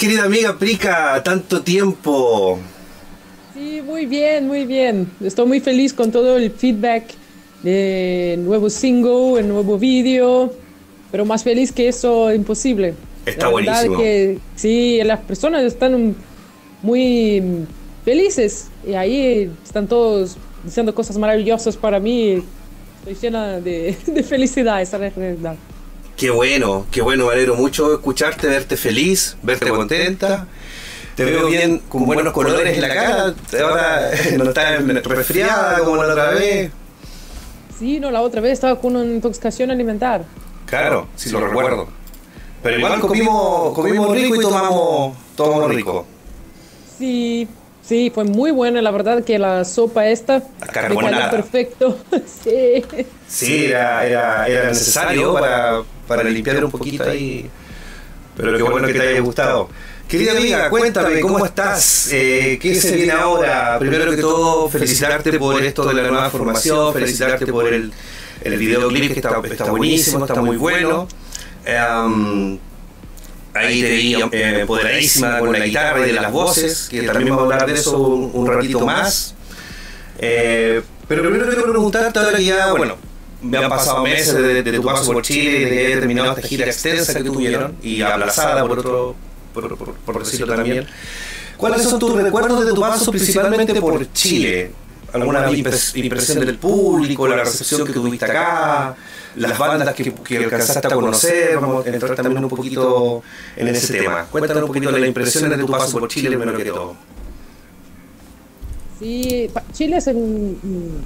querida amiga Prica? Tanto tiempo. Sí, muy bien, muy bien. Estoy muy feliz con todo el feedback del nuevo single, el nuevo vídeo, pero más feliz que eso, imposible. Está buenísimo. Que, sí, las personas están muy felices y ahí están todos diciendo cosas maravillosas para mí. Estoy llena de, de felicidad, esa es la realidad. Qué bueno, qué bueno, Valero. Mucho escucharte, verte feliz, verte contenta. Te veo bien, con buenos colores en la cara. Ahora no estás resfriada como la otra vez. Sí, no, la otra vez estaba con una intoxicación alimentar. Claro, sí lo recuerdo. Pero igual comimos, comimos rico y tomamos, tomamos rico. Sí, sí, fue muy buena, la verdad que la sopa esta la perfecto. sí. Sí, era, era, era necesario para para limpiar un poquito ahí. Pero qué bueno que te haya gustado. Querida amiga, cuéntame, ¿cómo estás? Eh, ¿Qué se viene ahora? Primero que todo, felicitarte por esto de la nueva formación, felicitarte por el, el videoclip que está, está buenísimo, está muy bueno. Em, ahí te vi eh, empoderadísima con la guitarra y de las voces, que también vamos a hablar de eso un, ratito más. Eh, pero primero quiero preguntarte ahora que ya, bueno, me han pasado meses de, tu paso por Chile de que he terminado esta gira extensa que tuvieron y aplazada por otro, por, por, decirlo también. ¿Cuáles son tus recuerdos de tu paso principalmente por Chile? ¿Alguna impresión del público, la recepción que tuviste acá, las bandas que, que alcanzaste a conocer? Vamos a entrar también un poquito en ese tema. Cuéntanos un poquito de las impresiones de tu paso por Chile, primero que todo. Sí, Chile es un,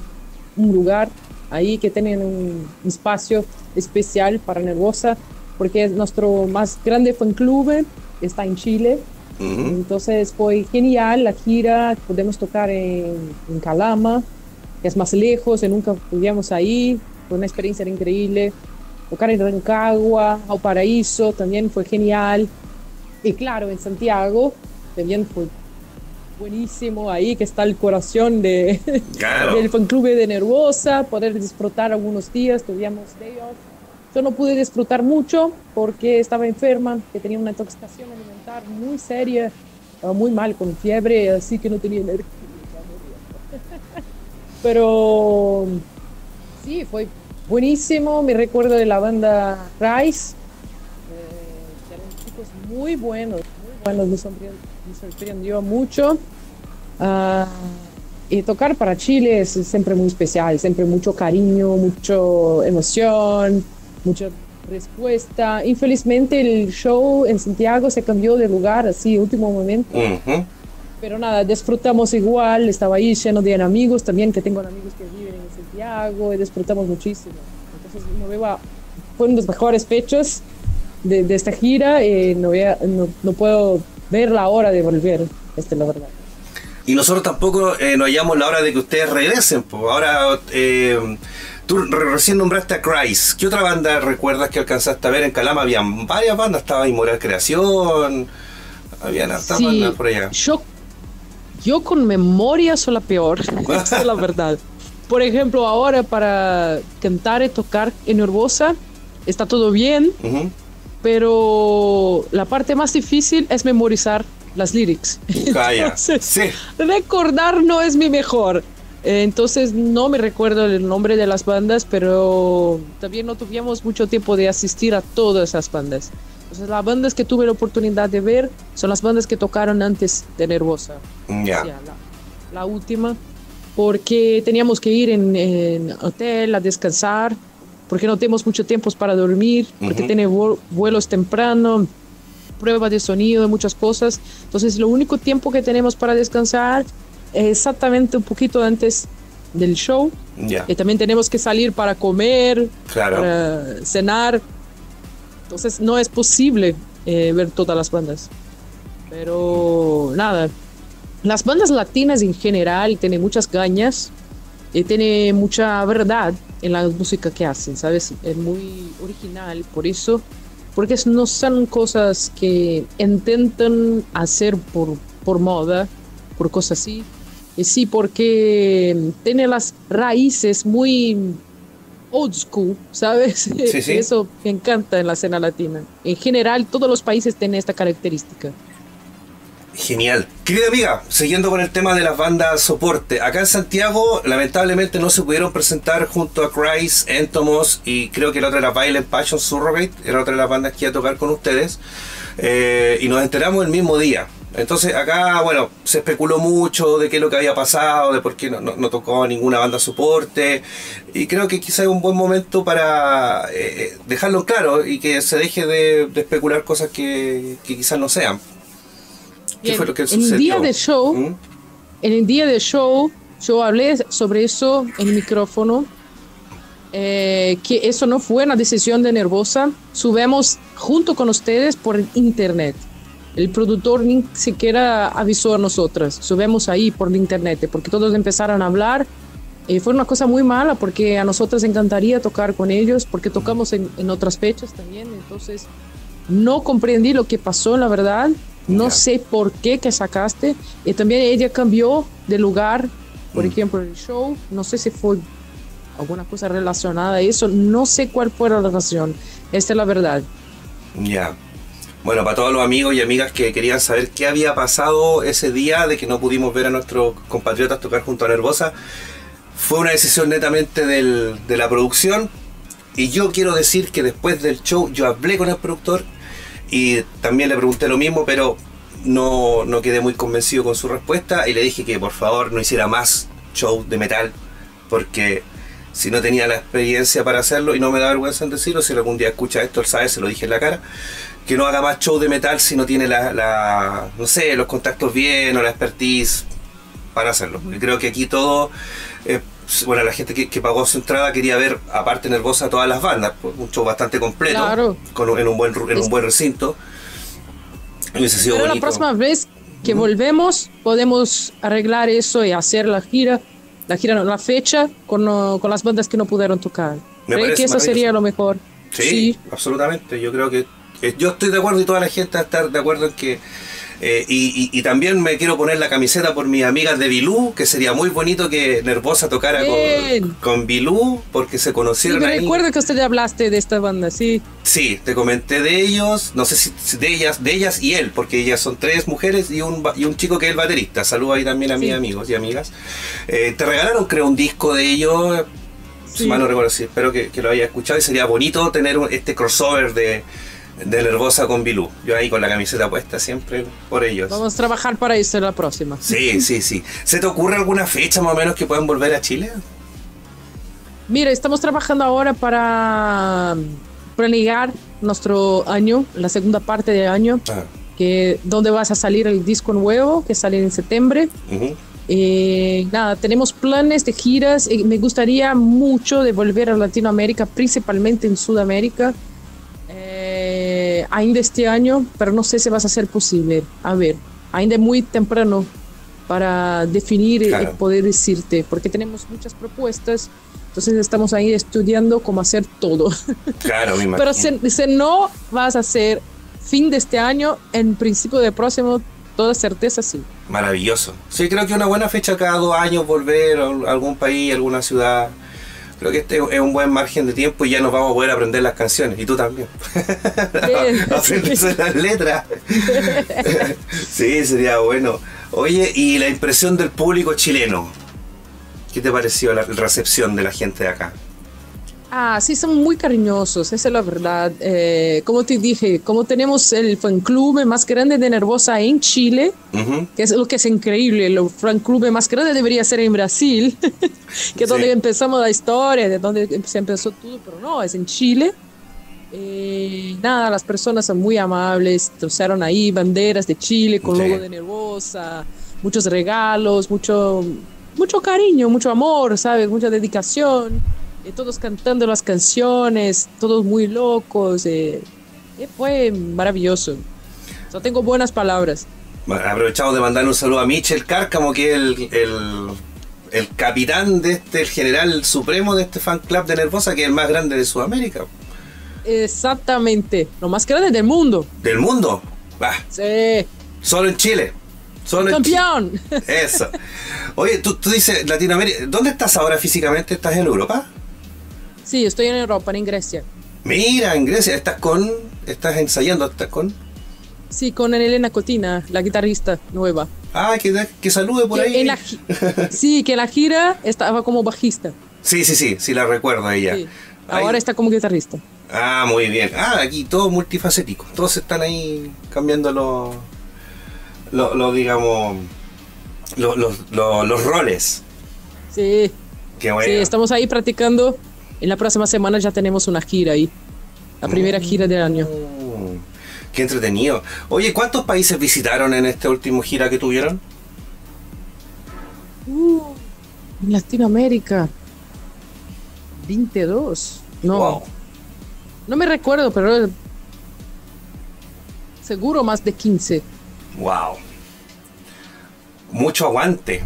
un lugar ahí que tienen un espacio especial para Nervosa, porque es nuestro más grande fan club, está en Chile. Entonces fue genial la gira, podemos tocar en, Calama, que es más lejos, y nunca pudimos ahí, una experiencia increíble. Tocar en Rancagua, Paraíso, también fue genial. Y claro, en Santiago también fue buenísimo ahí que está el corazón de, del fan club de Nervosa, poder disfrutar algunos días, tuvimos day off. Yo no pude disfrutar mucho porque estaba enferma, que tenía una intoxicación alimentar muy seria, estaba muy mal con fiebre, así que no tenía energía. Pero sí, fue buenísimo. Me recuerdo de la banda Rice, eh, eran chicos muy buenos, muy buenos, me me sorprendió mucho. Ah, y tocar para Chile es siempre muy especial, siempre mucho cariño, mucha emoción, mucha respuesta. Infelizmente el show en Santiago se cambió de lugar así, último momento. Pero nada, disfrutamos igual, estaba ahí lleno de amigos también, que tengo amigos que viven en Santiago y disfrutamos muchísimo. Entonces no veo, fueron los mejores fechos de, esta gira y no, no, no puedo ver la hora de volver, este, la verdad. Y nosotros tampoco eh, nos hallamos la hora de que ustedes regresen. Pues. Ahora, eh, tú recién nombraste a Christ. ¿Qué otra banda recuerdas que alcanzaste a ver en Calama? Habían varias bandas, estaba Inmoral Creación, habían hartas bandas por allá. Yo, yo con memoria soy la peor, es la verdad. Por ejemplo, ahora para cantar y tocar en Urbosa está todo bien, pero la parte más difícil es memorizar las lyrics. Calla. sí. Recordar no es mi mejor. Entonces no me recuerdo el nombre de las bandas, pero también no tuvimos mucho tiempo de asistir a todas esas bandas. Entonces las bandas que tuve la oportunidad de ver son las bandas que tocaron antes de Nervosa. Ya. la, última, porque teníamos que ir en, en hotel a descansar porque no tenemos mucho tiempo para dormir, porque tiene vuelos temprano, prueba de sonido, muchas cosas. Entonces, lo único tiempo que tenemos para descansar es exactamente un poquito antes del show. Y también tenemos que salir para comer, para cenar. Entonces, no es posible eh, ver todas las bandas. Pero nada, las bandas latinas en general tienen muchas gañas y tienen mucha verdad en la música que hacen, ¿sabes? Es muy original, por eso, porque no son cosas que intentan hacer por, por moda, por cosas así, y sí, porque tiene las raíces muy old school, ¿sabes? Sí, sí. Eso me encanta en la escena latina. En general, todos los países tienen esta característica. Genial. Querida amiga, siguiendo con el tema de las bandas soporte, acá en Santiago lamentablemente no se pudieron presentar junto a Christ, Entomos y creo que la otra era Violent Passion Surrogate, era otra de las bandas que iba a tocar con ustedes. Eh, y nos enteramos el mismo día. Entonces acá, bueno, se especuló mucho de qué es lo que había pasado, de por qué no, no, tocó ninguna banda soporte. Y creo que quizá es un buen momento para eh, dejarlo claro y que se deje de, especular cosas que, que quizás no sean. ¿Qué fue lo que sucedió? En el día del show, ¿Mm? en el día del show, yo hablé sobre eso en el micrófono. Eh, que eso no fue una decisión de Nervosa. Subimos junto con ustedes por internet. El productor ni siquiera avisó a nosotras. Subimos ahí por internet porque todos empezaron a hablar. y fue una cosa muy mala porque a nosotras encantaría tocar con ellos porque tocamos en, en otras fechas también. Entonces no comprendí lo que pasó, la verdad. No sé por qué que sacaste. Y también ella cambió de lugar, por mm. ejemplo, el show. No sé si fue alguna cosa relacionada a eso. No sé cuál fue la razón. Esta es la verdad. Ya. Bueno, para todos los amigos y amigas que querían saber qué había pasado ese día de que no pudimos ver a nuestros compatriotas tocar junto a Nervosa, fue una decisión netamente del, de la producción. Y yo quiero decir que después del show yo hablé con el productor y también le pregunté lo mismo, pero no, no quedé muy convencido con su respuesta y le dije que por favor no hiciera más show de metal, porque si no tenía la experiencia para hacerlo, y no me da vergüenza en decirlo, si algún día escucha esto, él sabe, se lo dije en la cara, que no haga más show de metal si no tiene la, la no sé, los contactos bien o la expertise para hacerlo. Y creo que aquí todo eh, bueno, la gente que, pagó su entrada quería ver, aparte nervosa, todas las bandas, pues, un show bastante completo, con, en, un buen, en un buen recinto. Pero la próxima vez que volvemos, podemos arreglar eso y hacer la gira, la gira, la fecha, con, con las bandas que no pudieron tocar. Creo que eso sería lo mejor. Sí, absolutamente. Yo creo que yo estoy de acuerdo y toda la gente va a estar de acuerdo en que eh, y, también me quiero poner la camiseta por mis amigas de Bilú, que sería muy bonito que Nervosa tocara con, con Bilú, porque se conocieron sí, recuerdo que usted hablaste de esta banda, sí. Sí, te comenté de ellos, no sé si de ellas, de ellas y él, porque ellas son tres mujeres y un, y un chico que es el baterista. Saludo ahí también a mis amigos y amigas. Eh, te regalaron, creo, un disco de ellos. Si mal no recuerdo, sí, espero que, que, lo haya escuchado y sería bonito tener este crossover de, de Nervosa con Bilú. Yo ahí con la camiseta puesta siempre por ellos. Vamos a trabajar para eso la próxima. Sí, sí, sí. ¿Se te ocurre alguna fecha más o menos que puedan volver a Chile? Mira, estamos trabajando ahora para planear nuestro año, la segunda parte del año, ah. que donde vas a salir el disco nuevo que sale en septiembre. Eh, nada, tenemos planes de giras. y me gustaría mucho de volver a Latinoamérica, principalmente en Sudamérica eh, ainda este año, pero no sé si va a ser posible. A ver, ainda es muy temprano para definir y poder decirte, porque tenemos muchas propuestas, entonces estamos ahí estudiando cómo hacer todo. Claro, me Pero si, no vas a hacer fin de este año, en principio del próximo, toda certeza sí. Maravilloso. Sí, creo que una buena fecha cada dos años volver a algún país, alguna ciudad creo que este es un buen margen de tiempo y ya nos vamos a poder aprender las canciones. Y tú también. Aprenderse las letras. sí, sería bueno. Oye, y la impresión del público chileno. ¿Qué te pareció la recepción de la gente de acá? Ah, sí, son muy cariñosos, esa es la verdad. Eh, como te dije, como tenemos el fan club más grande de Nervosa en Chile, que es lo que es increíble, el fan club más grande debería ser en Brasil, que es donde empezamos la historia, de donde se empezó todo, pero no, es en Chile. Eh, nada, las personas son muy amables, usaron ahí banderas de Chile con logo de Nervosa, muchos regalos, mucho, mucho cariño, mucho amor, ¿sabes? Mucha dedicación. Eh, todos cantando las canciones, todos muy locos. Eh, eh, fue maravilloso. Yo tengo buenas palabras. Bueno, aprovechamos de mandar un saludo a Michel Cárcamo, que es el, el, capitán de este, el general supremo de este fan club de Nervosa, que es el más grande de Sudamérica. Exactamente, lo más grande del mundo. ¿Del mundo? Va. Sí. Solo en Chile. Solo ¡Campeón! En Chile. Eso. Oye, tú, tú dices Latinoamérica. ¿Dónde estás ahora físicamente? ¿Estás en Europa? Sí, estoy en Europa, en Grecia. Mira, en Grecia, estás con. Estás ensayando, estás con. Sí, con Elena Cotina, la guitarrista nueva. Ah, que, que salude por Que ahí. en la gi- sí, que en la gira estaba como bajista. Sí, sí, sí, sí la recuerdo a ella. Sí. Ahí- Ahora está como guitarrista. Ah, muy bien. Ah, aquí todo multifacético. Todos están ahí cambiando los, los, los, digamos, los, los roles. Sí, Qué bueno. sí, estamos ahí practicando. En la próxima semana ya tenemos una gira ahí. La primera gira del año. Mm, Qué entretenido. Oye, ¿cuántos países visitaron en esta última gira que tuvieron? Uh, en Latinoamérica. 22. No, Wow. no me recuerdo, pero seguro más de 15. Wow. Mucho aguante.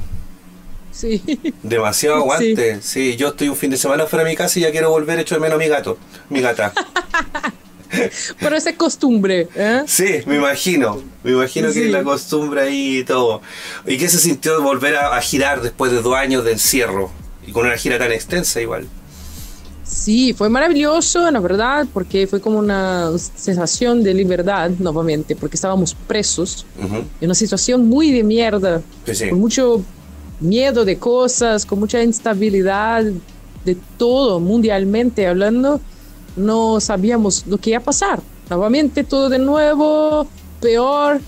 Sí. Demasiado aguante. Sí. yo estoy un fin de semana fuera de mi casa y ya quiero volver hecho de menos a mi gato. Mi gata. Pero esa costumbre, ¿eh? Sí, me imagino. Me imagino que es la costumbre ahí y todo. ¿Y qué se sintió volver a, a girar después de dos años de encierro? Y con una gira tan extensa igual. Sí, fue maravilloso, la verdad, porque fue como una sensación de libertad nuevamente, porque estábamos presos en una situación muy de mierda, Sí, sí. con mucho miedo de cosas, con mucha instabilidad de todo, mundialmente hablando, no sabíamos lo que iba a pasar. Nuevamente todo de nuevo, peor,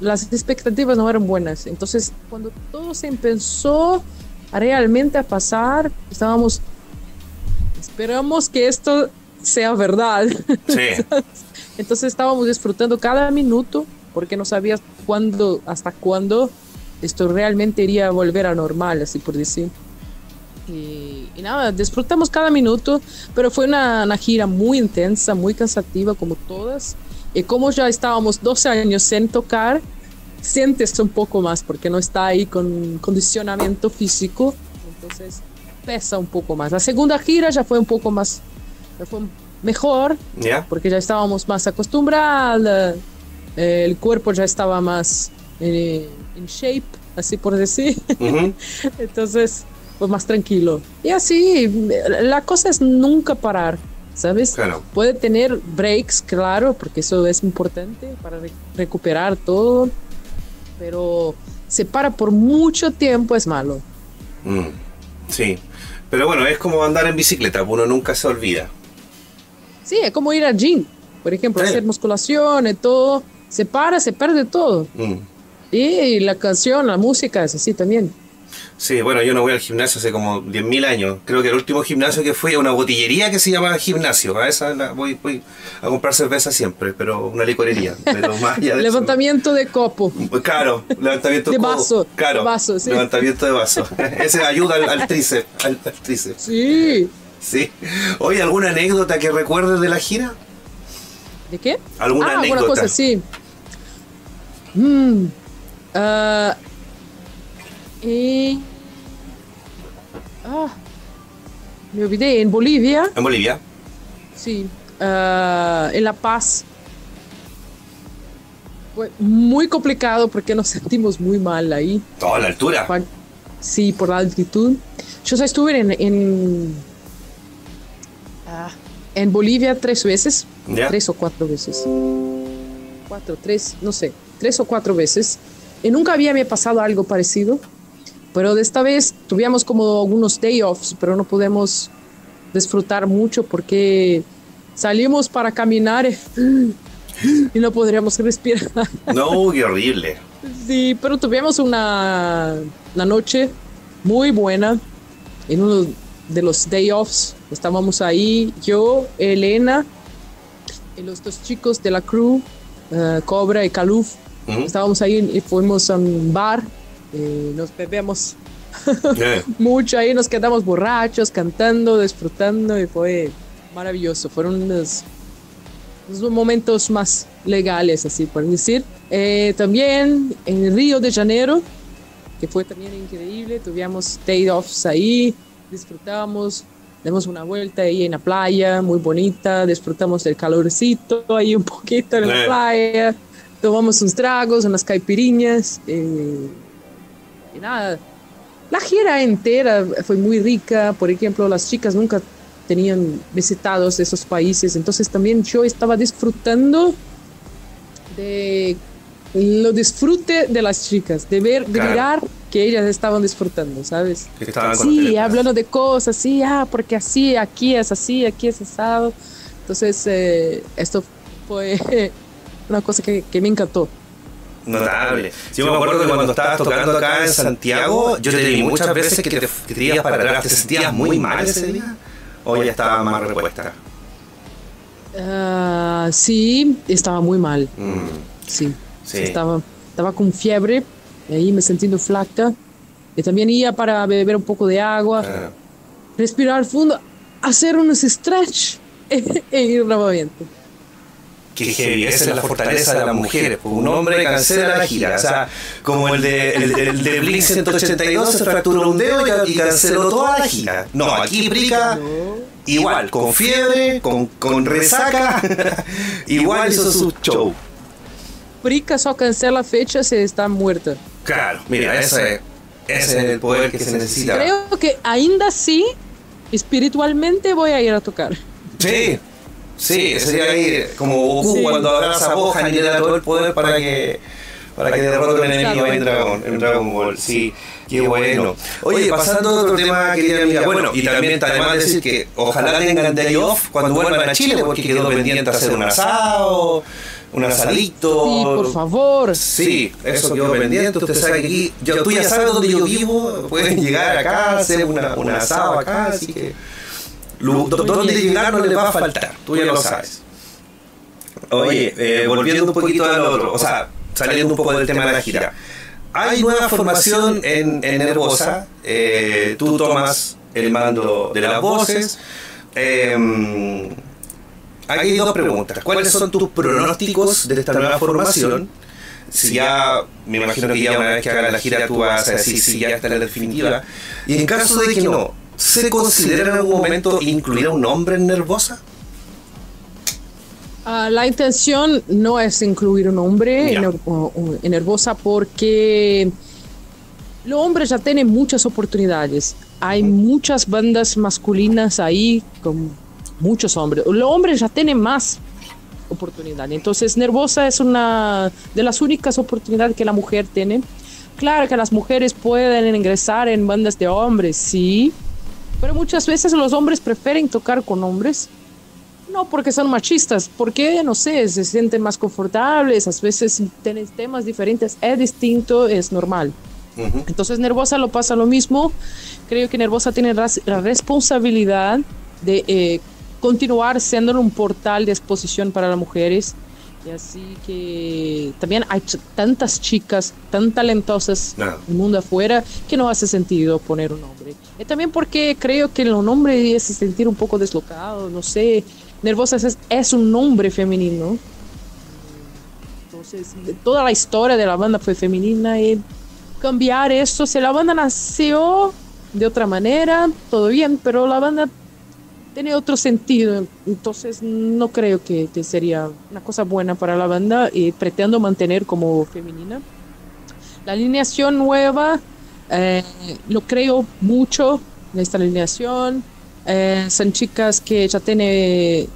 las expectativas no eran buenas. Entonces, cuando todo se empezó realmente a pasar, estábamos, esperamos que esto sea verdad. Sí. Entonces estábamos disfrutando cada minuto porque no sabías cuándo, hasta cuándo esto realmente iría a volver a normal, así por decir. Y, y nada, disfrutamos cada minuto, pero fue una, una gira muy intensa, muy cansativa como todas. Y como ya estábamos 12 años sin tocar, sientes un poco más porque no está ahí con condicionamiento físico, entonces pesa un poco más. La segunda gira ya fue un poco más, ya fue mejor, porque ya estábamos más acostumbrados, eh, el cuerpo ya estaba más eh, en shape, así por decir, Ujú. entonces fue más tranquilo. Y así, la cosa es nunca parar, ¿sabes? Claro. Puede tener breaks, claro, porque eso es importante para re- recuperar todo, pero se para por mucho tiempo es malo. Mm, Sí. Pero bueno, es como andar en bicicleta, uno nunca se olvida. Sí, es como ir al gym, por ejemplo, Sí. hacer musculación y todo, se para, se pierde todo. Mm. Y la canción, la música es así también. Sí, bueno, yo no voy al gimnasio hace como 10.000 años. Creo que el último gimnasio que fui a una botillería que se llama gimnasio. A esa la- voy, voy a comprar cerveza siempre, pero una licorería. Pero más allá de eso- Levantamiento de copo. Claro, levantamiento De codo. vaso, Claro, de vaso, sí. levantamiento de vaso. Ese ayuda al, al tríceps. Al, al tríceps. Sí. Sí. Oye, ¿alguna anécdota que recuerdes de la gira? ¿De qué? ¿Alguna ah, alguna anécdota? cosa, sí. Mm, ah, y- ah, me olvidé, en Bolivia, En Bolivia. sí, ah, en La Paz. Fue muy complicado porque nos sentimos muy mal ahí. Toda la altura. Sí, por la altitud. Yo estuve en, en, ah, en Bolivia tres veces, ¿Ya? tres o cuatro veces. Cuatro, tres, no sé, tres o cuatro veces. Y nunca había me pasado algo parecido. Pero de esta vez tuvimos como algunos day offs, pero no podemos disfrutar mucho porque salimos para caminar y, no podríamos respirar. No, qué horrible. Sí, pero tuvimos una, una noche muy buena en uno de los day offs. Estábamos ahí, yo, Elena, y los dos chicos de la crew, eh, Cobra y Caluf. Ujú. Estábamos ahí y fuimos a un bar, y nos bebemos Eh, mucho ahí, nos quedamos borrachos, cantando, disfrutando y fue maravilloso. Fueron unos, unos momentos más legales, así por decir. Eh, también en Río de Janeiro, que fue también increíble, tuvimos day offs ahí, disfrutamos, dimos una vuelta ahí en la playa, muy bonita, disfrutamos del calorcito ahí un poquito en la Eh. playa, tomamos unos tragos, unas caipiriñas. eh, y nada, la gira entera fue muy rica, por ejemplo, las chicas nunca tenían visitados esos países, entonces también yo estaba disfrutando de lo disfrute de las chicas, de ver, de mirar que ellas estaban disfrutando, ¿sabes? sí, hablando de cosas, sí, ah, porque así, aquí es así, aquí es asado. Entonces, eh, esto fue una cosa que, que me encantó. Notable. Sí, me acuerdo que cuando estabas tocando acá en Santiago, yo te di muchas veces que te, que te ibas para atrás. ¿Te sentías muy mal ese día? ¿O ya estaba más repuesta? Uh, sí, estaba muy mal. Mm. Sí. sí. Estaba, estaba con fiebre, ahí me sintiendo flaca. Y también iba para beber un poco de agua, ah. respirar fundo, hacer unos stretch e ir nuevamente que heavy, esa es la fortaleza de las mujeres. Un hombre cancela la gira. O sea, como el de, el, de Blink 182 se fracturó un dedo y, canceló toda la gira. No, aquí Brica igual, con fiebre, con, con resaca, igual hizo su show. Brica só cancela fecha si está muerta. Claro, mira, ese, ese es el poder que se necesita. Creo que ainda así, espiritualmente voy a ir a tocar. Sí, Sí, sería ahí como Goku cuando abraza a Gohan y le da todo el poder para que para que derrote un enemigo en Dragon, en Dragon Ball. Sí, qué bueno. Oye, pasando a otro tema, querida amiga. Bueno, y también además decir que ojalá tengan day off cuando vuelvan a Chile, porque quedó pendiente hacer un asado, un asadito. Sí, por favor. Sí, eso quedó pendiente. Usted sabe que aquí, yo, tú ya sabes dónde yo vivo, pueden llegar acá, hacer una, un asado acá, así que dónde llegar no le va a faltar, tú ya lo sabes. Oye, eh, volviendo un poquito al otro, o sea, saliendo un poco del tema de la gira. Hay nueva formación en, en Herbosa, eh, tú tomas el mando de las voces. Eh, hay dos preguntas. ¿Cuáles son tus pronósticos de esta nueva formación? Si ya, me imagino que ya una vez que haga la gira tú vas a decir si ya está en la definitiva. Y en caso de que no, ¿Se considera en algún momento incluir a un hombre en Nervosa? Ah, la intención no es incluir un hombre en, Nervosa porque los hombres ya tienen muchas oportunidades. Hay muchas bandas masculinas ahí con muchos hombres. Los hombres ya tienen más oportunidades. Entonces, Nervosa es una de las únicas oportunidades que la mujer tiene. Claro que las mujeres pueden ingresar en bandas de hombres, sí, pero muchas veces los hombres prefieren tocar con hombres, no porque son machistas, porque, no sé, se sienten más confortables, a veces tienen temas diferentes, es distinto, es normal. Entonces Nervosa lo pasa lo mismo, creo que Nervosa tiene la responsabilidad de eh, continuar siendo un portal de exposición para las mujeres, y así que también hay tantas chicas tan talentosas en el mundo afuera que no hace sentido poner un nombre. Y también porque creo que el nombre es sentir un poco deslocado, no sé. Nervosa es, un nombre femenino. Entonces, toda la historia de la banda fue femenina y cambiar eso, si la banda nació de otra manera, todo bien, pero la banda tiene otro sentido, entonces no creo que, sería una cosa buena para la banda y pretendo mantener como femenina. La alineación nueva, eh, lo creo mucho en esta alineación. Eh, son chicas que ya tienen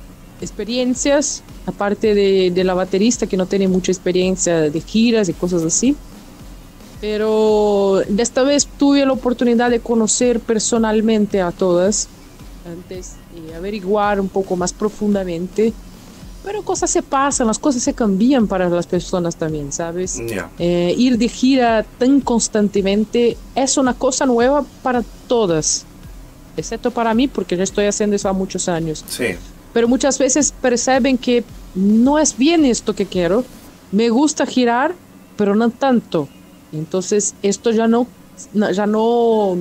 experiencias, aparte de, de, la baterista que no tiene mucha experiencia de giras y cosas así. Pero de esta vez tuve la oportunidad de conocer personalmente a todas antes y averiguar un poco más profundamente. Pero cosas se pasan, las cosas se cambian para las personas también, ¿sabes? Eh, ir de gira tan constantemente es una cosa nueva para todas, excepto para mí, porque yo estoy haciendo eso a muchos años. Sí. Pero muchas veces perciben que no es bien esto que quiero, me gusta girar, pero no tanto. Entonces esto ya no, ya no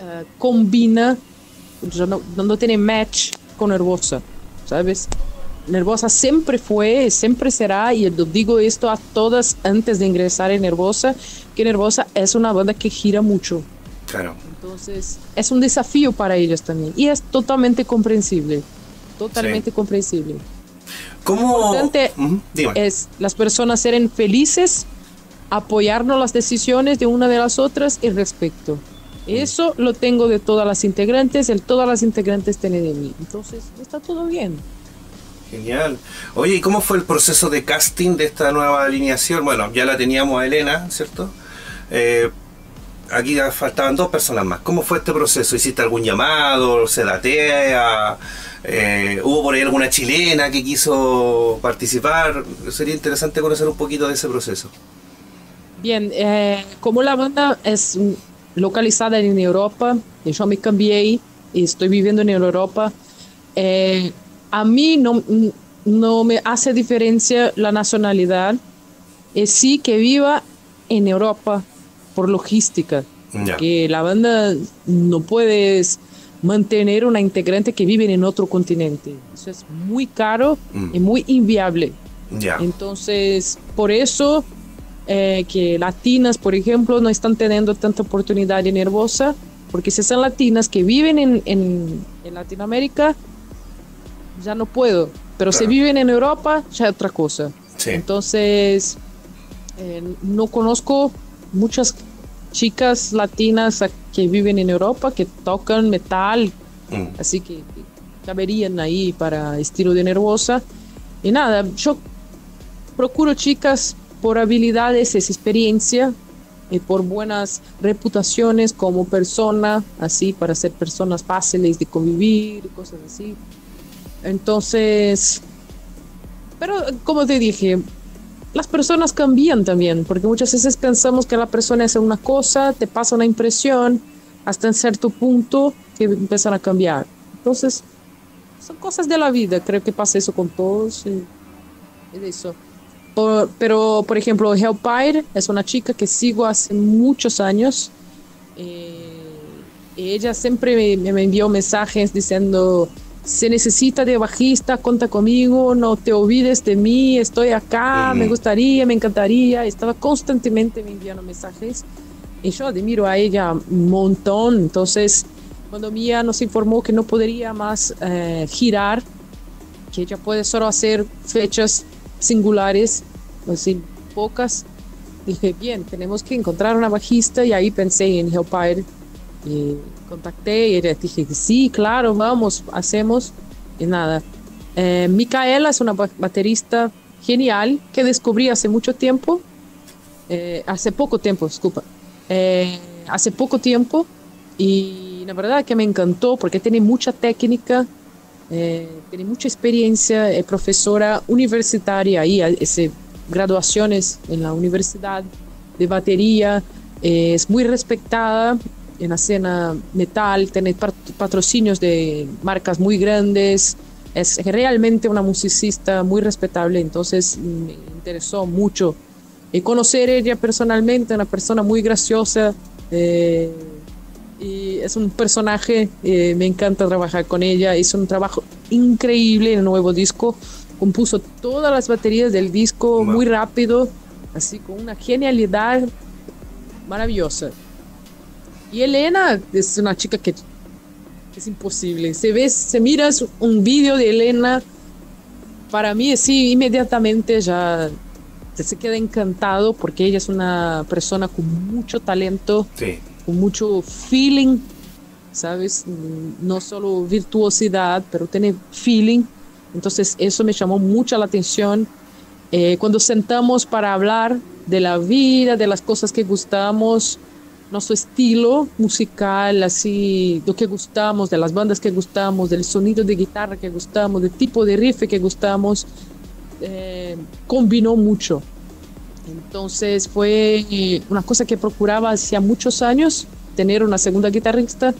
eh, combina no, no tiene match con Nervosa, ¿sabes? Nervosa siempre fue, siempre será, y digo esto a todas antes de ingresar en Nervosa, que Nervosa es una banda que gira mucho. Claro. Entonces, es un desafío para ellos también. Y es totalmente comprensible. Totalmente comprensible. ¿Cómo? Lo importante es las personas serem felices, apoyarnos las decisiones de una de las otras y respeto. Eso lo tengo de todas las integrantes, el todas las integrantes tienen de mí. Entonces, está todo bien. Genial. Oye, ¿y cómo fue el proceso de casting de esta nueva alineación? Bueno, ya la teníamos a Elena, ¿cierto? Eh, aquí faltaban dos personas más. ¿Cómo fue este proceso? ¿Hiciste algún llamado? ¿Se datea? Eh, ¿Hubo por ahí alguna chilena que quiso participar? Sería interesante conocer un poquito de ese proceso. Bien, eh, como la banda es localizada en Europa, yo me cambié y estoy viviendo en Europa, eh, a mí no, no me hace diferencia la nacionalidad, es sí que viva en Europa por logística, que la banda no puede mantener una integrante que vive en otro continente. Eso es muy caro mm. y muy inviable. Entonces, por eso eh, que latinas, por ejemplo, no están teniendo tanta oportunidad en Nervosa, porque si son latinas que viven en, en, Latinoamérica, ya no puedo, pero si viven en Europa, ya es otra cosa. Entonces, eh, no conozco muchas chicas latinas que viven en Europa que tocan metal, mm. así que caberían ahí para estilo de nervosa. Y nada, yo procuro chicas por habilidades, es experiencia y por buenas reputaciones como persona, así para ser personas fáciles de convivir, cosas así. Entonces, pero como te dije, las personas cambian también, porque muchas veces pensamos que la persona es una cosa, te pasa una impresión, hasta en cierto punto que empiezan a cambiar. Entonces, son cosas de la vida, creo que pasa eso con todos. Y, eso pero, por ejemplo, Hellpire es una chica que sigo hace muchos años. Eh, ella siempre me, me, envió mensajes diciendo, se necesita de bajista, cuenta conmigo, no te olvides de mí, estoy acá, me gustaría, me encantaría. Estaba constantemente me enviando mensajes. Y yo admiro a ella un montón. Entonces, cuando Mía nos informó que no podría más eh, girar, que ella puede solo hacer fechas singulares, así pocas. Dije, bien, tenemos que encontrar una bajista y ahí pensé en Hellpire. Y contacté y dije, sí, claro, vamos, hacemos. Y nada. Eh, Micaela es una baterista genial que descubrí hace mucho tiempo. Eh, hace poco tiempo, disculpa. Eh, hace poco tiempo. Y la verdad que me encantó porque tiene mucha técnica, tiene mucha experiencia, es profesora universitaria ahí, ese graduaciones en la universidad de batería, eh, es muy respetada en la escena metal, tiene patrocinios de marcas muy grandes, es realmente una musicista muy respetable, entonces me interesó mucho y conocer ella personalmente, una persona muy graciosa eh, y es un personaje, eh, me encanta trabajar con ella, hizo un trabajo increíble en el nuevo disco, compuso todas las baterías del disco muy rápido, así con una genialidad maravillosa. Y Elena es una chica que es imposible. Se ve, se miras un vídeo de Elena, para mí sí, inmediatamente ya se queda encantado porque ella es una persona con mucho talento, con mucho feeling, ¿sabes? No solo virtuosidad, pero tiene feeling entonces eso me llamó mucho la atención. Eh, cuando sentamos para hablar de la vida, de las cosas que gustamos, nuestro estilo musical, así, lo que gustamos, de las bandas que gustamos, del sonido de guitarra que gustamos, del tipo de riff que gustamos, eh, combinó mucho. Entonces fue eh, una cosa que procuraba hacía muchos años, tener una segunda guitarrista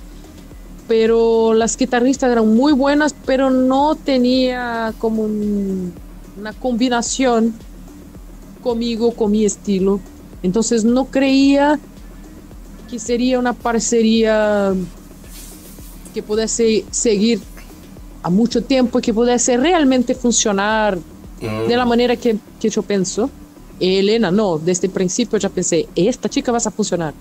pero las guitarristas eran muy buenas, pero no tenía como una combinación conmigo, con mi estilo. Entonces no creía que sería una parcería que pudiese seguir a mucho tiempo y que pudiese realmente funcionar de la mm. manera que, que yo pienso. Elena, no, desde el principio ya pensé, esta chica va a funcionar.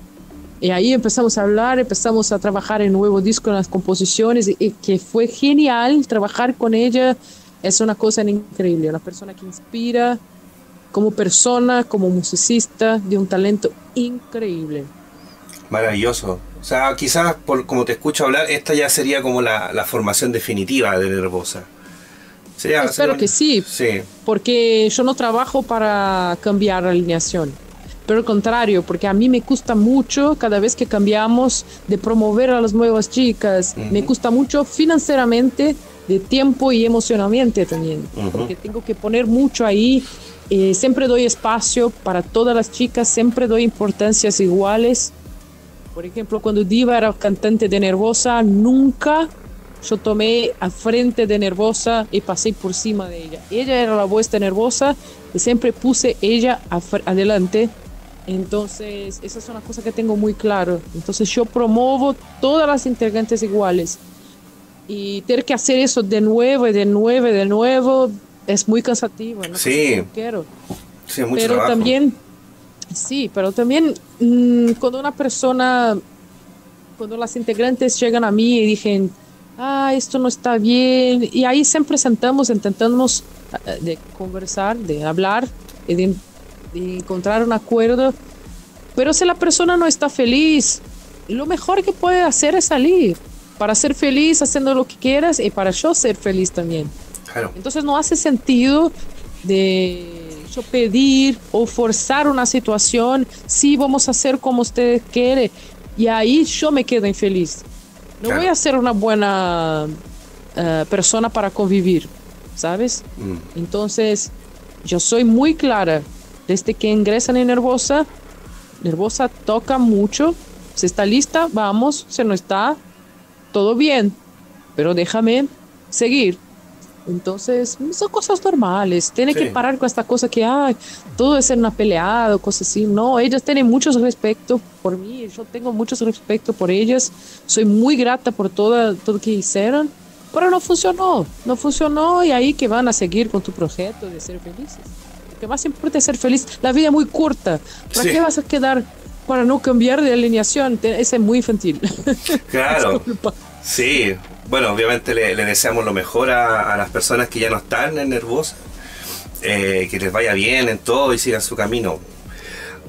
Y ahí empezamos a hablar, empezamos a trabajar en nuevo disco, en las composiciones, y, que fue genial trabajar con ella. Es una cosa increíble, una persona que inspira como persona, como musicista, de un talento increíble. Maravilloso. O sea, quizás por como te escucho hablar, esta ya sería como la, la formación definitiva de Nervosa. Espero que sí, sí, porque yo no trabajo para cambiar la alineación. Pero al contrario, porque a mí me gusta mucho cada vez que cambiamos de promover a las nuevas chicas, me gusta mucho financieramente, de tiempo y emocionalmente también, porque tengo que poner mucho ahí. Eh, siempre doy espacio para todas las chicas, siempre doy importancias iguales. Por ejemplo, cuando Diva era cantante de Nervosa, nunca yo tomé a frente de Nervosa y pasé por encima de ella. Ella era la voz de Nervosa y siempre puse ella adelante entonces, esa es una cosa que tengo muy claro. Entonces, yo promuevo todas las integrantes iguales. Y tener que hacer eso de nuevo y de nuevo y de nuevo es muy cansativo. ¿no? Sí. quiero. Sí, mucho pero también, sí, pero también mm, cuando una persona, cuando las integrantes llegan a mí y dicen, ah, esto no está bien, y ahí siempre sentamos, intentamos eh, de conversar, de hablar, y de encontrar un acuerdo. Pero si la persona no está feliz, lo mejor que puede hacer es salir. Para ser feliz haciendo lo que quieras y para yo ser feliz también. Entonces no hace sentido de yo pedir o forzar una situación. Sí, vamos a hacer como usted quiere. Y ahí yo me quedo infeliz. No voy a ser una buena eh, persona para convivir, ¿sabes? Mm. Entonces, yo soy muy clara desde que ingresan en Nervosa, Nervosa toca mucho. Si está lista, vamos. Si no está, todo bien. Pero déjame seguir. Entonces, son cosas normales. Tiene que parar con esta cosa que, ay, todo es ser una peleada o cosas así. No, ellas tienen mucho respeto por mí. Yo tengo mucho respeto por ellas. Soy muy grata por todo, todo lo que hicieron. Pero no funcionó. No funcionó y ahí que van a seguir con tu proyecto de ser felices que más importa es ser feliz. La vida es muy corta. ¿Para qué vas a quedar para no cambiar de alineación? Ese es muy infantil. Claro. sí. Bueno, obviamente le, deseamos lo mejor a, las personas que ya no están en Nervosa. Eh, que les vaya bien en todo y sigan su camino.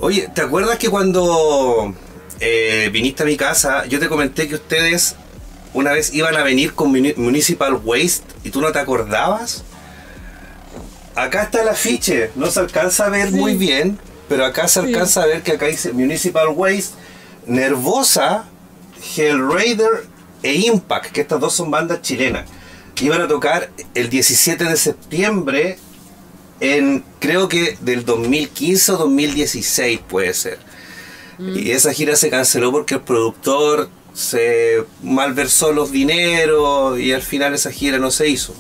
Oye, ¿te acuerdas que cuando eh, viniste a mi casa, yo te comenté que ustedes una vez iban a venir con Municipal Waste y tú no te acordabas? acá está el afiche, no se alcanza a ver muy bien, pero acá se alcanza a ver que acá dice Municipal Waste, Nervosa, Hellraider e Impact, que estas dos son bandas chilenas. Iban a tocar el 17 de septiembre en creo que del 2015 o 2016 puede ser. Mm. Y esa gira se canceló porque el productor se malversó los dineros y al final esa gira no se hizo.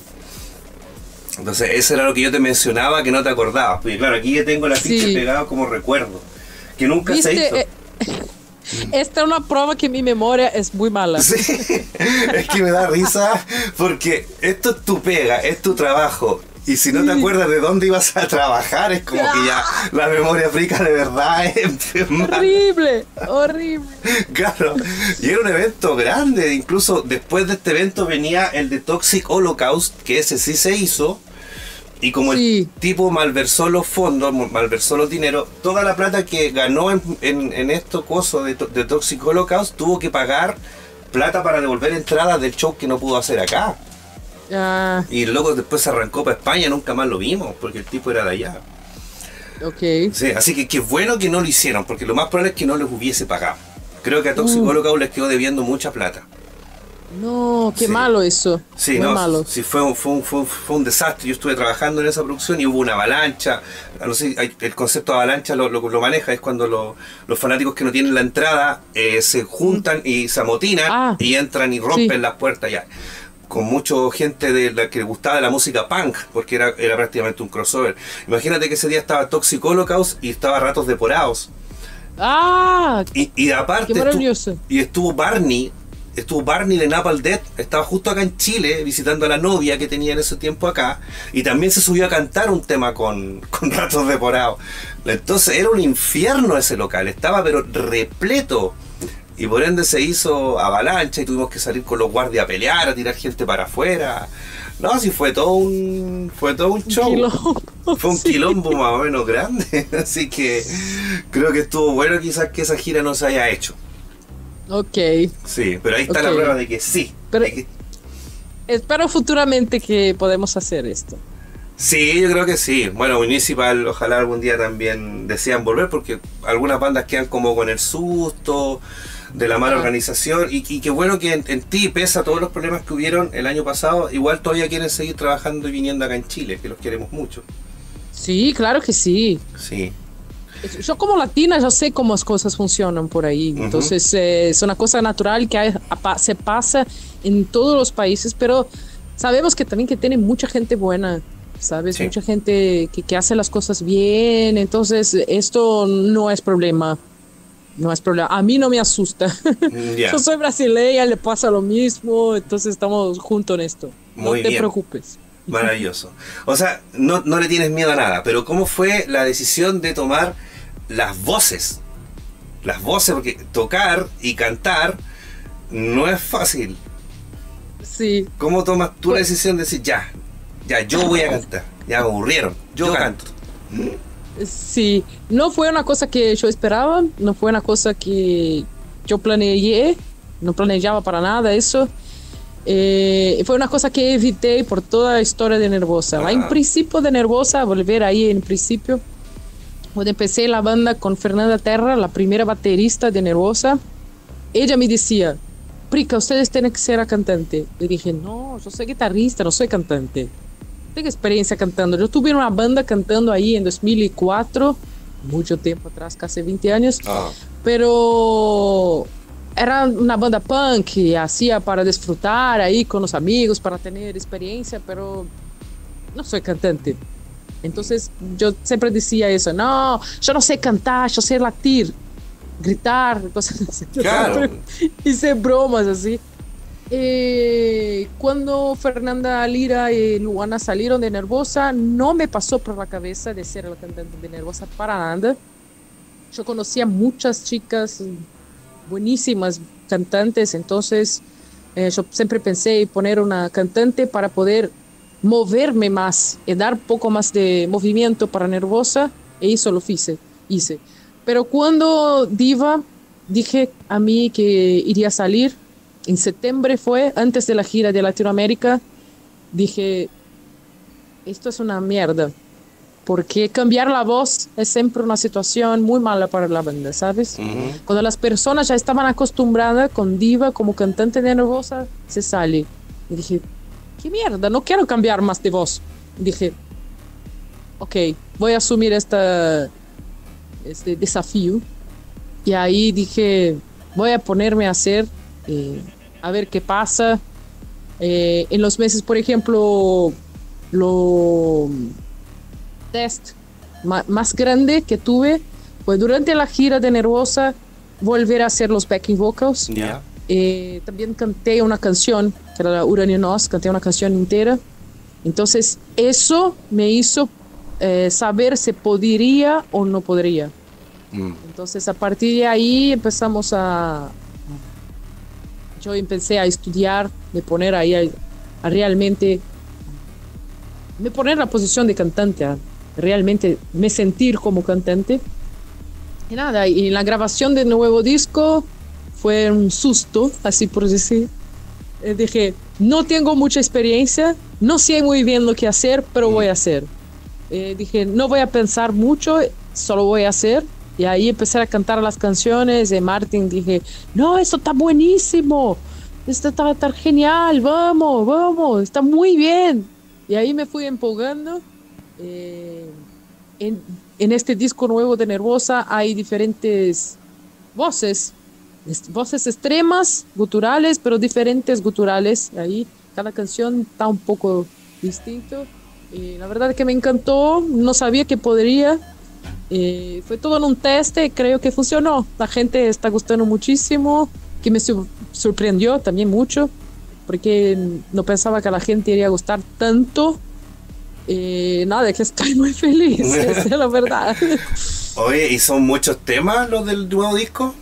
Entonces, eso era lo que yo te mencionaba que no te acordabas. Porque claro, aquí ya tengo la ficha pegada como recuerdo. Que nunca se hizo. Eh, esta es una prueba que mi memoria es muy mala. Sí, es que me da risa porque esto es tu pega, es tu trabajo. Y si no te acuerdas de dónde ibas a trabajar, es como que ya la memoria frica de verdad es horrible, horrible. Claro, y era un evento grande. Incluso después de este evento venía el de Toxic Holocaust, que ese sí se hizo y como el tipo malversó los fondos, malversó los dineros, toda la plata que ganó en, en, esto coso de, de Toxic Holocaust tuvo que pagar plata para devolver entradas del show que no pudo hacer acá. Ah. Y luego después se arrancó para España, nunca más lo vimos, porque el tipo era de allá. Ok. Sí, así que qué bueno que no lo hicieron, porque lo más probable es que no les hubiese pagado. Creo que a Toxic uh. Holocaust les quedó debiendo mucha plata. No, qué malo eso. Sí, no, malo. sí fue un, fue, un, fue, un, desastre. Yo estuve trabajando en esa producción y hubo una avalancha. No sé, el concepto de avalancha lo, lo, maneja, es cuando los fanáticos que no tienen la entrada eh, se juntan y se amotinan ah. y entran y rompen las puertas ya. Con mucha gente de la que gustaba la música punk, porque era, era prácticamente un crossover. Imagínate que ese día estaba Toxic Holocaust y estaba Ratos Deporados. Ah, y, y aparte y estuvo Barney estuvo Barney de Napal Death, estaba justo acá en Chile visitando a la novia que tenía en ese tiempo acá, y también se subió a cantar un tema con, con ratos deporados. Entonces era un infierno ese local, estaba pero repleto. Y por ende se hizo avalancha y tuvimos que salir con los guardias a pelear, a tirar gente para afuera. No, sí fue todo un fue todo un show. fue un quilombo más o menos grande. Así que creo que estuvo bueno quizás que esa gira no se haya hecho. Ok. Sí, pero ahí está la prueba de que sí. Pero, espero futuramente que podemos hacer esto. Sí, yo creo que sí. Bueno, Municipal, ojalá algún día también desean volver porque algunas bandas quedan como con el susto de la mala organización y, qué bueno que en, ti, pese a todos los problemas que hubieron el año pasado, igual todavía quieren seguir trabajando y viniendo acá en Chile, que los queremos mucho. Sí, claro que sí. Sí. Yo como latina ya sé cómo las cosas funcionan por ahí, entonces eh, es una cosa natural que se pasa en todos los países, pero sabemos que también que tiene mucha gente buena ¿sabes? Mucha gente que, que, hace las cosas bien, entonces esto no es problema. No es problema. A mí no me asusta. Mm, Yo soy brasileña, le pasa lo mismo, entonces estamos juntos en esto. no te preocupes. Maravilloso. O sea, no, no le tienes miedo a nada, pero ¿cómo fue la decisión de tomar las voces? Las voces, porque tocar y cantar no es fácil. Sí. ¿Cómo tomas tú la pues decisión de decir, ya, ya, yo voy a cantar. Ya me aburrieron. Yo, canto. Sí, no fue una cosa que yo esperaba, no fue una cosa que yo planeé, no planeaba para nada eso. Eh, fue una cosa que evité por toda la historia de Nervosa. Ah. En principio de Nervosa, volver ahí en principio, cuando empecé la banda con Fernanda Terra, la primera baterista de Nervosa, ella me decía, Prica, ustedes tienen que ser cantante. Le dije, no, yo soy guitarrista, no soy cantante tengo experiencia cantando. Yo tuve una banda cantando ahí en 2004, mucho tiempo atrás, casi 20 años, ah. pero era una banda punk, hacía para disfrutar ahí con los amigos, para tener experiencia, pero no soy cantante. Entonces yo siempre decía eso, no, yo no sé cantar, yo sé latir, gritar, cosas así. Claro. Hice bromas así. Eh, cuando Fernanda Lira y Luana salieron de Nervosa, no me pasó por la cabeza de ser la cantante de Nervosa para nada. Yo conocía muchas chicas buenísimas cantantes, entonces eh, yo siempre pensé poner una cantante para poder moverme más y dar un poco más de movimiento para Nervosa, y eso lo hice. hice. Pero cuando Diva, dije a mí que iría a salir en septiembre fue, antes de la gira de Latinoamérica, dije, esto es una mierda, porque cambiar la voz es siempre una situación muy mala para la banda, ¿sabes? Cuando las personas ya estaban acostumbradas con diva como cantante de nervosa, se sale. Y dije, qué mierda, no quiero cambiar más de voz. dije, ok, voy a asumir esta, este desafío. Y ahí dije, voy a ponerme a hacer eh, a ver qué pasa. Eh, en los meses, por ejemplo, lo test más grande que tuve fue durante la gira de Nervosa volver a hacer los backing vocals. Eh, también canté una canción, que era Uranio Nos, canté una canción entera. Entonces, eso me hizo eh, saber si podría o no podría. Mm. Entonces, a partir de ahí empezamos a, yo empecé a estudiar, me poner ahí a, realmente, me poner en la posición de cantante, a realmente me sentir como cantante. Y nada, y la grabación del nuevo disco fue un susto, así por decir. Eh, dije, no tengo mucha experiencia, no sé muy bien lo que hacer, pero voy a hacer. Eh, dije, no voy a pensar mucho, solo voy a hacer. Y ahí empecé a cantar las canciones de Martin. Dije, no, esto está buenísimo. Esto está, está genial. Vamos, vamos. Está muy bien. Y ahí me fui empujando. Eh, en, en, este disco nuevo de Nervosa hay diferentes voces. Voces extremas, guturales, pero diferentes guturales. Ahí cada canción está un poco distinto. Y la verdad que me encantó. No sabía que podría eh, fue todo en un test y creo que funcionó. La gente está gustando muchísimo, que me sorprendió también mucho, porque no pensaba que la gente iría a gustar tanto. Eh, nada, que estoy muy feliz, es la verdad. Oye, ¿y son muchos temas los del nuevo disco?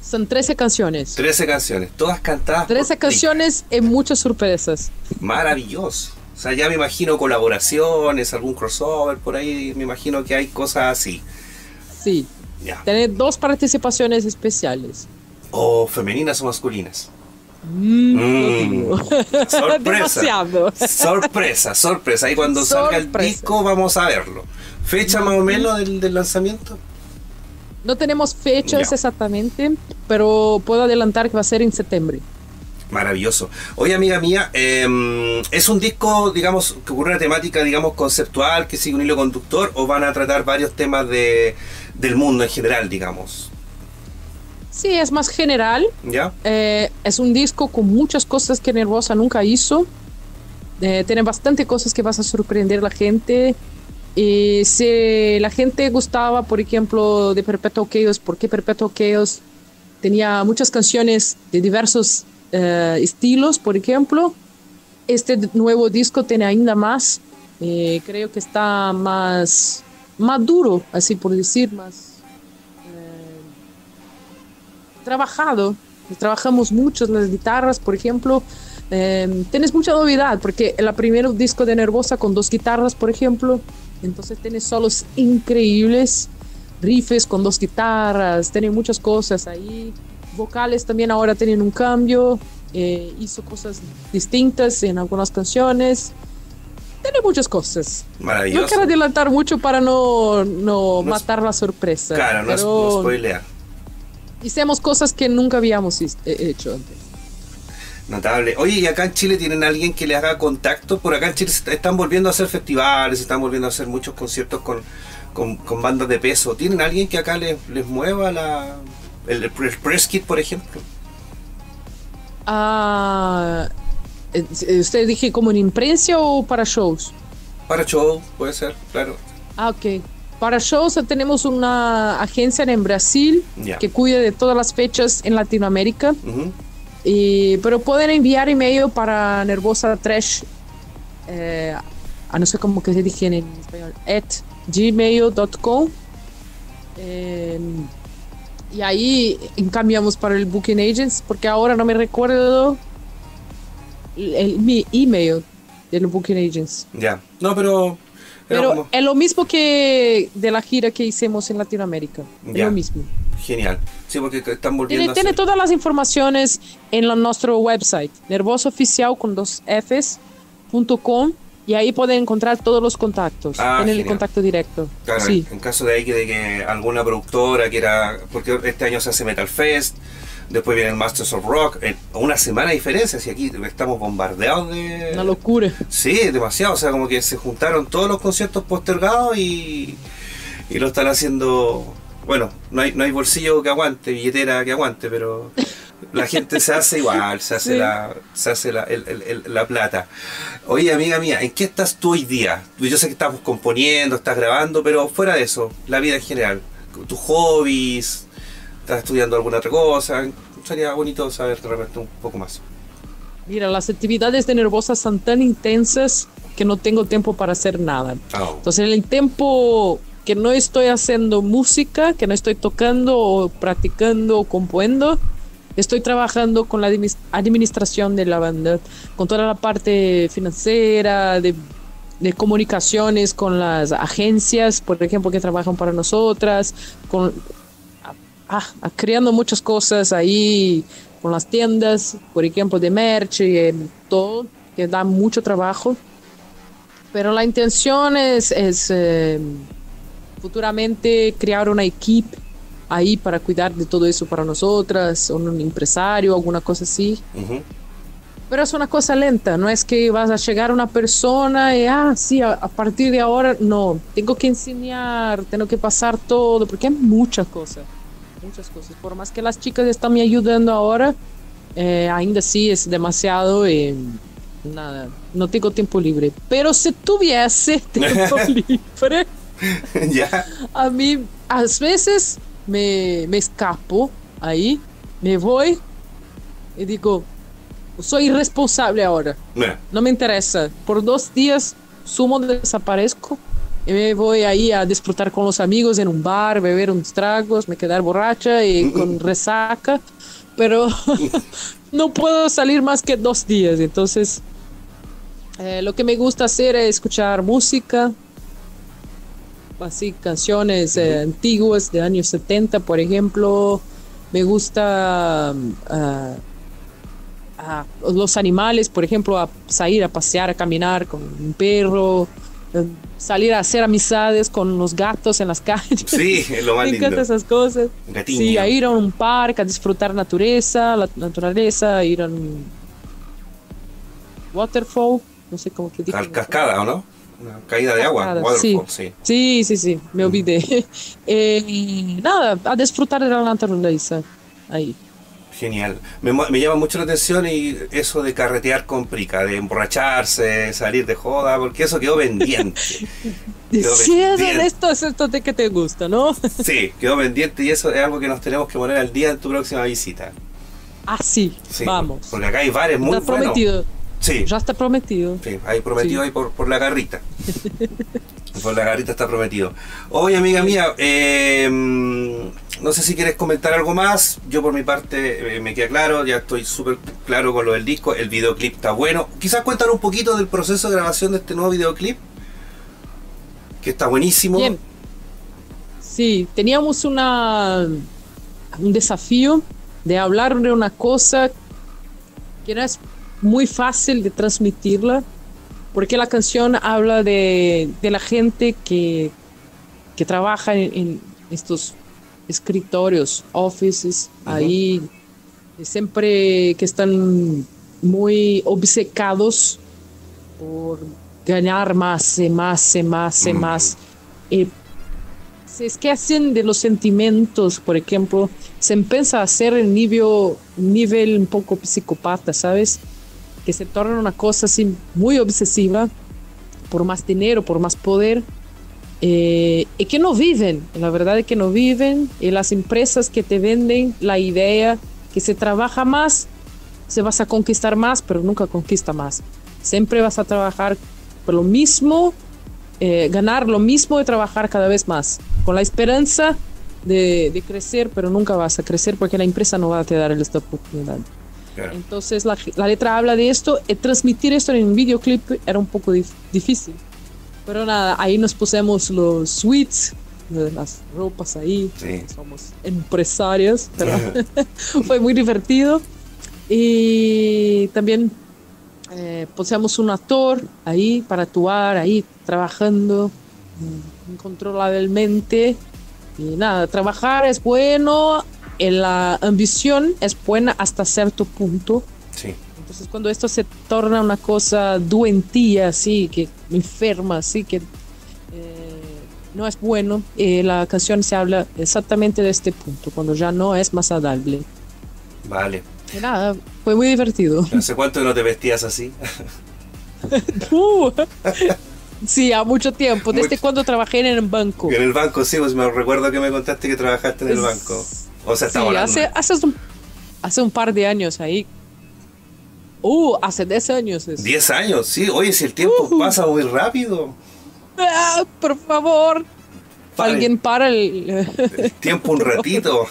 Son 13 canciones. 13 canciones, todas cantadas. 13 canciones y muchas sorpresas. Maravilloso. O sea, ya me imagino colaboraciones, algún crossover por ahí, me imagino que hay cosas así. Sí. Ya. Tener dos participaciones especiales. ¿O femeninas o masculinas? Mm, no. Sorpresa. Demasiado. Sorpresa, sorpresa. Y cuando salga el Sorpresa. disco vamos a verlo. ¿Fecha más o menos del, del lanzamiento? No tenemos fechas Ya. exactamente, pero puedo adelantar que va a ser en septiembre. Maravilloso. Oye, amiga mía, eh, ¿es un disco, digamos, que ocurre una temática, digamos, conceptual, que sigue un hilo conductor, o van a tratar varios temas de, del mundo en general, digamos? Sí, es más general. ¿Ya? Eh, es un disco con muchas cosas que Nervosa nunca hizo. Eh, tiene bastante cosas que vas a sorprender a la gente. Y si la gente gustaba, por ejemplo, de Perpetual Chaos, porque Perpetual Chaos tenía muchas canciones de diversos eh, estilos, por ejemplo, este nuevo disco tiene ainda más. Eh, creo que está más maduro, así por decir, más trabajado. Trabajamos mucho las guitarras, por ejemplo. Eh, tienes mucha novedad, porque el primer disco de Nervosa con dos guitarras, por ejemplo, entonces tienes solos increíbles, riffs con dos guitarras, tiene muchas cosas ahí. Vocales también ahora tienen un cambio, eh, hizo cosas distintas en algunas canciones. Tiene muchas cosas. No Maravilloso. quiero adelantar mucho para no, no, No matar la sorpresa. Claro, no, es- pero no spoilear. Hicimos cosas que nunca habíamos eh, hecho antes. Notable. Oye, ¿y acá en Chile tienen alguien que le haga contacto? Por acá en Chile se están volviendo a hacer festivales, están volviendo a hacer muchos conciertos con, con, con bandas de peso. ¿Tienen alguien que acá les, les mueva la, el, el press kit, por ejemplo? Ah, eh, ¿Usted dije como en imprensa o para shows? Para show, puede ser, claro. Ah, ok. Para shows eh, tenemos una agencia en Brasil que cuida de todas las fechas en Latinoamérica. Y, pero pueden enviar email para Nervosa Trash, eh, a no sé cómo que se dije en español, at gmail.com. Eh, y ahí encaminamos para el Booking Agents, porque ahora no me recuerdo el, el- mi email del Booking Agents. Ya. No, pero. Pero como- es lo mismo que de la gira que hicimos en Latinoamérica. Es lo mismo. Genial. Sí, porque están volviendo Tiene, a tiene hacer. todas las informaciones en la- nuestro website, nervosooficial con dos y ahí pueden encontrar todos los contactos. Ah, Tienen el genial. contacto directo. Claro, sí. en caso de que, de que alguna productora quiera, porque este año se hace Metal Fest, después viene el Masters of Rock, en una semana de diferencia, si aquí estamos bombardeados de... Una locura. Sí, demasiado, o sea, como que se juntaron todos los conciertos postergados y, y lo están haciendo... Bueno, no hay, no hay bolsillo que aguante, billetera que aguante, pero la gente se hace igual, se hace Sí. la, se hace la, el- el- el- la plata. Oye, amiga mía, ¿en qué estás tú hoy día? Yo sé que estás componiendo, estás grabando, pero fuera de eso, la vida en general, tus hobbies, estás estudiando alguna otra cosa, sería bonito saber de repente un poco más. Mira, las actividades de Nervosa son tan intensas que no tengo tiempo para hacer nada. Oh, Entonces, en el tiempo que no estoy haciendo música, que no estoy tocando o practicando o componiendo, estoy trabajando con la administración de la banda, con toda la parte financiera, de, de comunicaciones con las agencias, por ejemplo, que trabajan para nosotras, con, ah, creando muchas cosas ahí con las tiendas, por ejemplo, de merch y eh, todo, que da mucho trabajo. Pero la intención es, es, eh, futuramente crear una equipe ahí para cuidar de todo eso para nosotras, o un empresario, alguna cosa así. ujú. Pero es una cosa lenta, no es que vas a llegar a una persona y, ah, sí, a, a partir de ahora, no, tengo que enseñar, tengo que pasar todo, porque hay muchas cosas, muchas cosas. Por más que las chicas están me ayudando ahora, eh, ainda así es demasiado y nada, no tengo tiempo libre. Pero si tuviese tiempo libre, ya, a mí a veces me, me escapo ahí, me voy y digo, soy irresponsable ahora, no me interesa. Por dos días sumo, desaparezco y me voy ahí a disfrutar con los amigos en un bar, beber unos tragos, me quedar borracha y con resaca, pero no puedo salir más que dos días. Entonces, eh, lo que me gusta hacer es escuchar música, así canciones eh, antiguas de años 70, por ejemplo. Me gusta ah, a los animales, por ejemplo, a salir a pasear, a caminar con un perro, eh, salir a hacer amistades con los gatos en las calles. Sí, es lo más Me encantan esas cosas. Gatiño. Sí, a ir a un parque, a disfrutar naturaleza, la naturaleza, a ir a un waterfall, no sé cómo te digo. Cal- Cascada, ¿o no? Una caída de agua, waterfall, sí. sí. Sí, sí, sí, me olvidé. Eh, nada, a disfrutar de la naturaleza. Ahí. Genial. Me, me llama mucho la atención y eso de carretear con prica, de emborracharse, salir de joda, porque eso quedó pendiente. Quedó Sí, es pendiente. esto es esto de que te gusta, ¿no? Sí, quedó pendiente y eso es algo que nos tenemos que poner al día en tu próxima visita. Ah, sí, Sí, vamos. Porque acá hay bares muy Está buenos. prometido. Sí, Ya está prometido. sí, hay prometido Sí. ahí por, por la garrita. por la garrita está prometido. Oye, amiga mía, eh, no sé si quieres comentar algo más. Yo por mi parte eh, me queda claro, ya estoy súper claro con lo del disco. El videoclip está bueno. Quizás cuéntanos un poquito del proceso de grabación de este nuevo videoclip. Que está buenísimo. Sí, teníamos una, un desafío de hablar de una cosa que no es muy fácil de transmitirla, porque la canción habla de, la gente que, que trabaja en estos escritorios, offices, ahí, siempre que están muy obcecados por ganar más y más y más y Mm. más. Y se esquecen de los sentimientos, por ejemplo, se empieza a hacer el nivel, nivel un poco psicopata, ¿sabes? Que se torna una cosa así muy obsesiva por más dinero, por más poder, eh, y que no viven, la verdad es que no viven, y las empresas que te venden la idea que se trabaja más, se vas a conquistar más, pero nunca conquista más. Siempre vas a trabajar por lo mismo, eh, ganar lo mismo y trabajar cada vez más, con la esperanza de, de crecer, pero nunca vas a crecer porque la empresa no va a te dar esta oportunidad. Claro. Entonces la, la letra habla de esto y transmitir esto en un videoclip era un poco dif- difícil. Pero nada, ahí nos pusimos los suites, eh, las ropas ahí, Sí. somos empresarias, pero fue muy divertido. Y también eh, pusimos un actor ahí para actuar, ahí trabajando mm, incontrolablemente. Y nada, trabajar es bueno, y la ambición es buena hasta cierto punto. Sí. Entonces cuando esto se torna una cosa duentía, así, que enferma, así, que eh, no es bueno, eh, la canción se habla exactamente de este punto, cuando ya no es más adable. Vale. Y nada, fue muy divertido. ¿Hace cuánto no te vestías así? Uh, sí, a mucho tiempo, desde Mucho. cuando trabajé en el banco. En el banco, sí, pues me recuerdo que me contaste que trabajaste en el banco. O sea, Sí, hace, hace, un, hace un par de años ahí. Uh, hace 10 años. es. 10 años, sí. Oye, si el tiempo pasa muy rápido. Ah, por favor, alguien para el... El tiempo un ratito.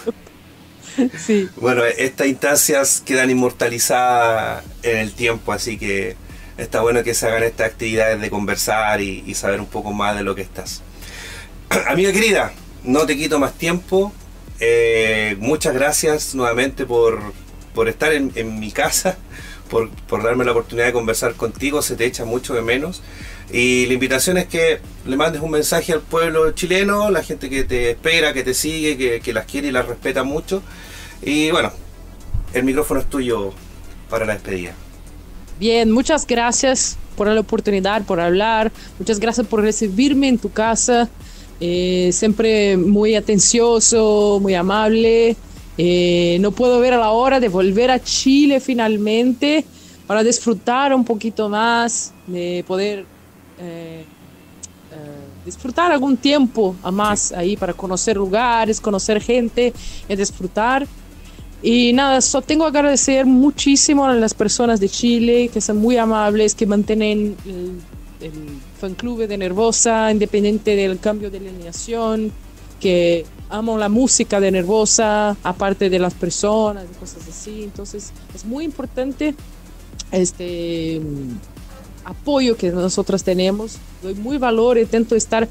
sí. Bueno, estas instancias quedan inmortalizadas en el tiempo, así que está bueno que se hagan estas actividades de conversar y, y saber un poco más de lo que estás. Amiga querida, no te quito más tiempo. Eh, muchas gracias nuevamente por, por estar en, en mi casa, por, por darme la oportunidad de conversar contigo. Se te echa mucho de menos. Y la invitación es que le mandes un mensaje al pueblo chileno, la gente que te espera, que te sigue, que, que las quiere y las respeta mucho. Y bueno, el micrófono es tuyo para la despedida. Bien, muchas gracias por la oportunidad, por hablar. Muchas gracias por recibirme en tu casa. Eh, siempre muy atencioso, muy amable. Eh, no puedo ver a la hora de volver a Chile finalmente para disfrutar un poquito más, de poder eh, eh, disfrutar algún tiempo a más ahí para conocer lugares, conocer gente y disfrutar. Y nada, solo tengo que agradecer muchísimo a las personas de Chile que son muy amables, que mantienen el, el fan club de Nervosa independiente del cambio de alineación, que aman la música de Nervosa, aparte de las personas y cosas así. Entonces, es muy importante este apoyo que nosotros tenemos. Doy muy valor, intento estar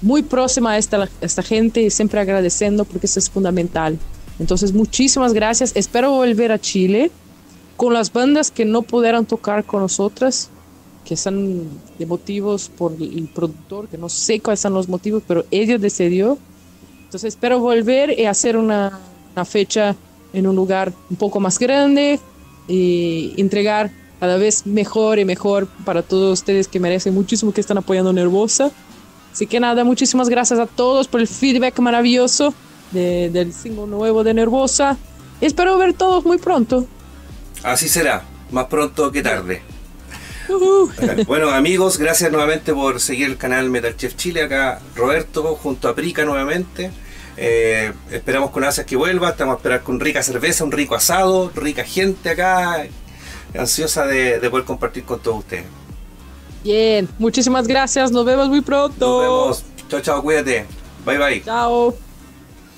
muy próxima a esta, esta gente y siempre agradeciendo porque eso es fundamental. Entonces, muchísimas gracias. Espero volver a Chile con las bandas que no pudieran tocar con nosotras, que están de motivos por el productor, que no sé cuáles son los motivos, pero ellos decidió. Entonces espero volver y hacer una, una fecha en un lugar un poco más grande y entregar cada vez mejor y mejor para todos ustedes que merecen muchísimo que están apoyando Nervosa. Así que nada, muchísimas gracias a todos por el feedback maravilloso de, del single nuevo de Nervosa. Espero ver todos muy pronto. Así será, más pronto que tarde. Bueno amigos, gracias nuevamente por seguir el canal Metal Chef Chile. Acá Roberto junto a Prica nuevamente. Eh, esperamos con ansias que vuelva. Estamos a esperar con rica cerveza, un rico asado, rica gente acá. Ansiosa de, de poder compartir con todos ustedes. Bien, muchísimas gracias. Nos vemos muy pronto. Nos vemos. Chao, chao, cuídate. Bye, bye. Chao.